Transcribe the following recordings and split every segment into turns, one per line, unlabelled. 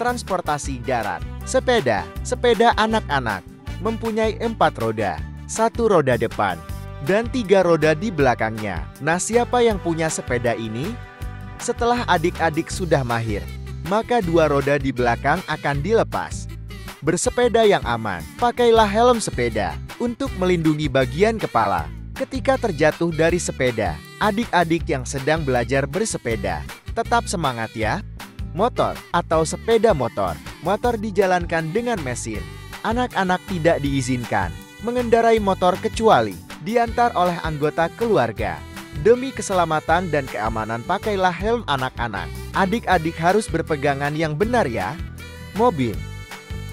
transportasi darat. Sepeda, sepeda anak-anak, mempunyai empat roda, satu roda depan, dan tiga roda di belakangnya. Nah siapa yang punya sepeda ini? Setelah adik-adik sudah mahir, maka dua roda di belakang akan dilepas. Bersepeda yang aman, pakailah helm sepeda untuk melindungi bagian kepala. Ketika terjatuh dari sepeda, adik-adik yang sedang belajar bersepeda, tetap semangat ya. Motor atau sepeda motor, motor dijalankan dengan mesin. Anak-anak tidak diizinkan mengendarai motor kecuali diantar oleh anggota keluarga. Demi keselamatan dan keamanan pakailah helm anak-anak. Adik-adik harus berpegangan yang benar ya. Mobil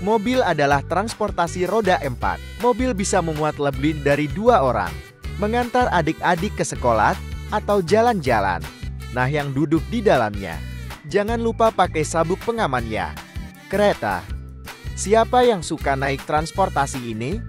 Mobil adalah transportasi roda empat. Mobil bisa memuat lebih dari dua orang. Mengantar adik-adik ke sekolah atau jalan-jalan. Nah yang duduk di dalamnya. Jangan lupa pakai sabuk pengaman ya. Kereta. Siapa yang suka naik transportasi ini?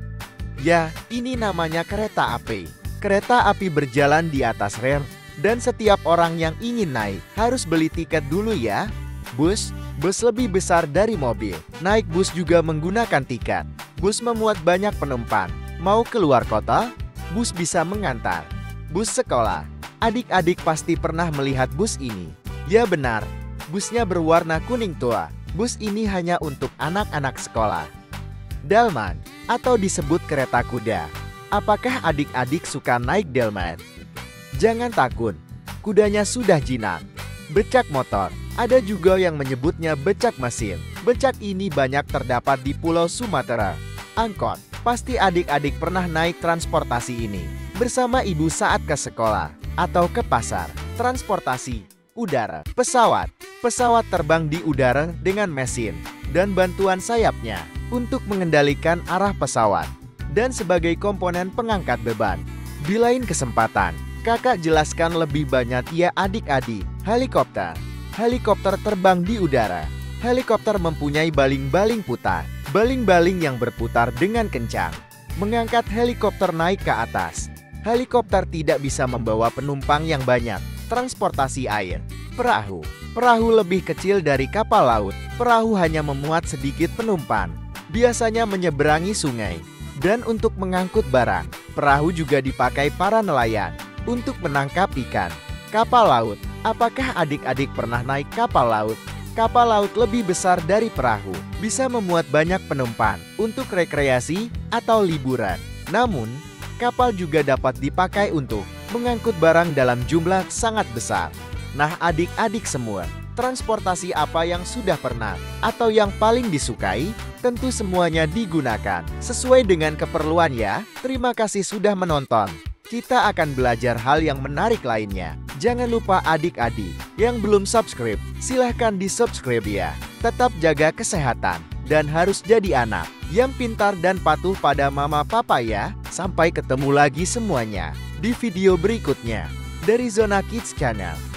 Ya, ini namanya kereta api. Kereta api berjalan di atas rel dan setiap orang yang ingin naik harus beli tiket dulu ya. Bus, bus lebih besar dari mobil. Naik bus juga menggunakan tiket. Bus memuat banyak penumpang. Mau keluar kota? Bus bisa mengantar. Bus sekolah. Adik-adik pasti pernah melihat bus ini. Ya benar, busnya berwarna kuning tua. Bus ini hanya untuk anak-anak sekolah. Delman, atau disebut kereta kuda. Apakah adik-adik suka naik delman? Jangan takut, kudanya sudah jinak. Becak motor, ada juga yang menyebutnya becak mesin. Becak ini banyak terdapat di Pulau Sumatera. Angkot, pasti adik-adik pernah naik transportasi ini bersama ibu saat ke sekolah atau ke pasar. Transportasi udara, pesawat, pesawat terbang di udara dengan mesin dan bantuan sayapnya untuk mengendalikan arah pesawat dan sebagai komponen pengangkat beban. Di lain kesempatan, kakak jelaskan lebih banyak ya adik-adik. Helikopter Helikopter terbang di udara. Helikopter mempunyai baling-baling putar. Baling-baling yang berputar dengan kencang. Mengangkat helikopter naik ke atas. Helikopter tidak bisa membawa penumpang yang banyak. Transportasi air. Perahu. Perahu lebih kecil dari kapal laut. Perahu hanya memuat sedikit penumpang. Biasanya menyeberangi sungai. Dan untuk mengangkut barang, perahu juga dipakai para nelayan untuk menangkap ikan. Kapal laut Apakah adik-adik pernah naik kapal laut? Kapal laut lebih besar dari perahu, bisa memuat banyak penumpang untuk rekreasi atau liburan. Namun, kapal juga dapat dipakai untuk mengangkut barang dalam jumlah sangat besar. Nah, adik-adik semua, transportasi apa yang sudah pernah atau yang paling disukai? Tentu semuanya digunakan sesuai dengan keperluan ya. Terima kasih sudah menonton. Kita akan belajar hal yang menarik lainnya. Jangan lupa adik-adik yang belum subscribe, silahkan di subscribe ya. Tetap jaga kesehatan dan harus jadi anak yang pintar dan patuh pada mama papa ya. Sampai ketemu lagi semuanya di video berikutnya dari Zona Kids Channel.